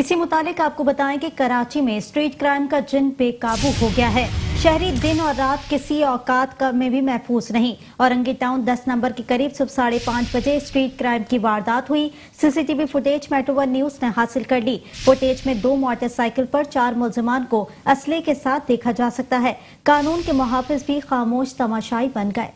इसी मुतालिक आपको बताएँ कि कराची में स्ट्रीट क्राइम का जिन बेकाबू हो गया है, शहरी दिन और रात किसी औकात का में भी महफूज नहीं। औरंगी टाउन 10 नंबर के करीब सुबह साढ़े पाँच बजे स्ट्रीट क्राइम की वारदात हुई। CCTV footage metro one news ने हासिल कर ली। फुटेज में दो मोटरसाइकिल पर चार मुलजमान को असले के साथ देखा जा सकता है। कानून के मुहाफिज भी खामोश, तमाशाई बन गए।